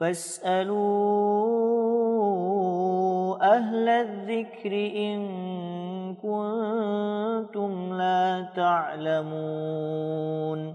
فاسألوا أهل الذكر إن كنتم لا تعلمون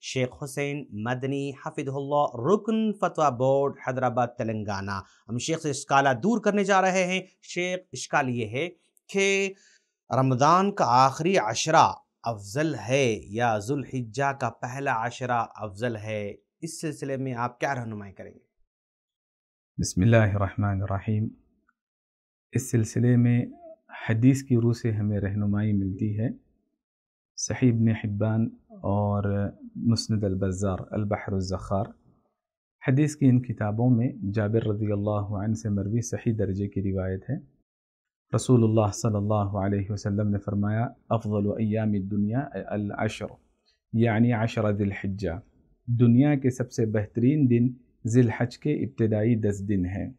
شیخ حسین مدنی حفظ اللہ، رکن فتوہ بورڈ، حیدرآباد، تلنگانہ۔ ہم شیخ سے اشکالہ دور کرنے جا رہے ہیں۔ شیخ، اشکال یہ ہے کہ رمضان کا آخری عشرہ افضل ہے یا ذوالحجہ کا پہلا عشرہ افضل ہے؟ اس سلسلے میں آپ کیا رہنمائی کریں گے؟ بسم اللہ الرحمن الرحیم۔ اس سلسلے میں حدیث کی روح سے ہمیں رہنمائی ملتی ہے۔ صحیح ابن حبان اور مسند البزار، البحر الزخار۔ حدیث کی ان کتابوں میں جابر رضی اللہ عنہ سے مروی صحیح درجے کی روایت ہے۔ رسول اللہ صلی اللہ علیہ وسلم نے فرمایا، افضل ایام الدنیا العشر یعنی عشر ذی الحجہ۔ دنیا کے سب سے بہترین دن ذی الحج کے ابتدائی دس دن ہیں۔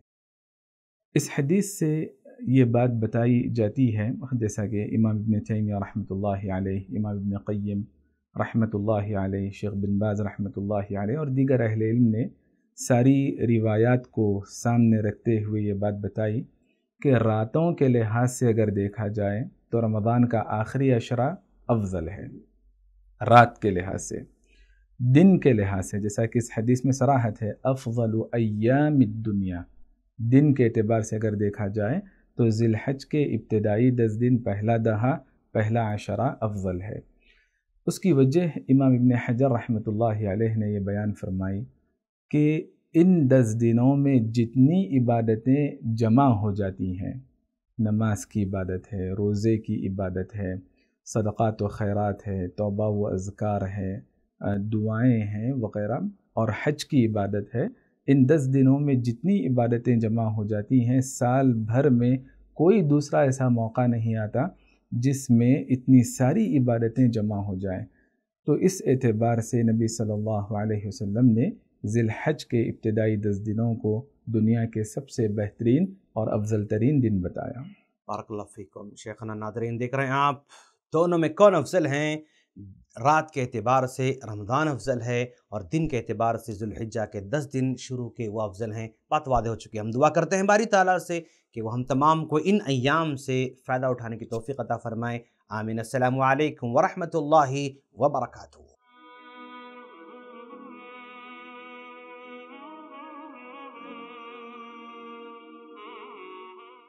اس حدیث سے یہ بات بتائی جاتی ہے، جیسا کہ امام ابن تیمیہ رحمۃ اللہ علیہ، امام ابن قیم رحمۃ اللہ علیہ، شیخ بن باز رحمۃ اللہ علیہ اور دیگر اہل علم نے ساری روایات کو سامنے رکھتے ہوئے یہ بات بتائی کہ راتوں کے لحاظ سے اگر دیکھا جائے تو رمضان کا آخری اشرہ افضل ہے۔ رات کے لحاظ سے، دن کے لحاظ سے، جیسا کہ اس حدیث میں سراحت ہے، افضل ایام الدنیا۔ دن کے اعتبار سے اگر دیکھا جائے تو ذی الحج کے ابتدائی دس دن پہلا دہا، پہلا عشرہ افضل ہے۔ اس کی وجہ امام ابن حجر رحمۃ اللہ علیہ نے یہ بیان فرمائی کہ ان دس دنوں میں جتنی عبادتیں جمع ہو جاتی ہیں، نماز کی عبادت ہے، روزے کی عبادت ہے، صدقات و خیرات ہے، توبہ و اذکار ہے، دعائیں ہیں وغیرہ، اور حج کی عبادت ہے، ان دس دنوں میں جتنی عبادتیں جمع ہو جاتی ہیں، سال بھر میں کوئی دوسرا ایسا موقع نہیں آتا جس میں اتنی ساری عبادتیں جمع ہو جائیں۔ تو اس اعتبار سے نبی صلی اللہ علیہ وسلم نے ذی الحج کے ابتدائی دس دنوں کو دنیا کے سب سے بہترین اور افضل ترین دن بتایا۔ بارک اللہ فیکم۔ شیخنا ناظرین دیکھ رہے ہیں آپ، دونوں میں کون افضل ہیں؟ رات کے اعتبار سے رمضان افضل ہے اور دن کے اعتبار سے ذوالحجہ کے دس دن شروع کے وہ افضل ہیں۔ بات وعدے ہو چکی ہم دعا کرتے ہیں باری تعالیٰ سے کہ وہ ہم تمام کو ان ایام سے فائدہ اٹھانے کی توفیق عطا فرمائے۔ آمین۔ السلام علیکم ورحمۃ اللہ وبرکاتہ۔